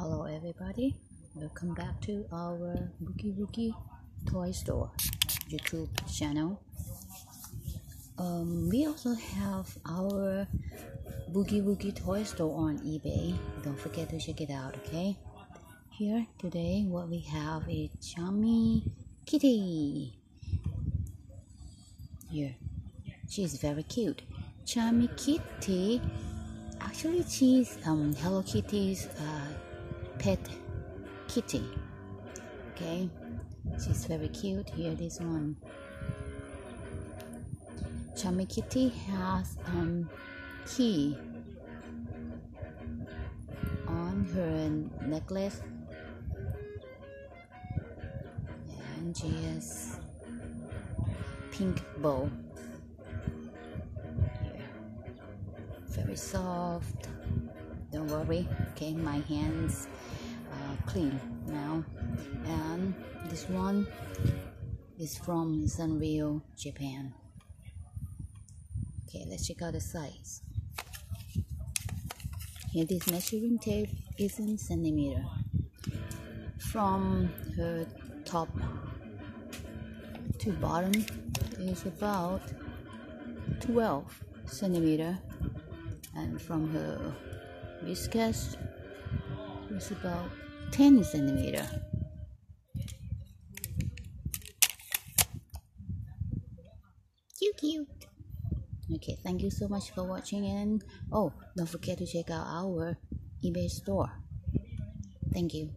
Hello everybody, welcome back to our Boogie Woogie Toy Store YouTube channel. Um, we also have our Boogie Woogie Toy Store on eBay. Don't forget to check it out, okay? Here today, what we have is Charmmy Kitty. Here, she's very cute. Charmmy Kitty. Actually, she's um Hello Kitty's uh, pet kitty. Okay, she's very cute. Here, this one. Charmmy Kitty has um key on her necklace, and she has pink bow. Very soft. Don't worry. Okay, my hands are clean now. And this one is from Sanrio, Japan. Okay, let's check out the size. Here, this measuring tape is in centimeter. From her top to bottom is about 12 centimeter, and from her viscous is about 10 centimeter. Cute, cute. Okay, thank you so much for watching and oh, don't forget to check out our eBay store. Thank you.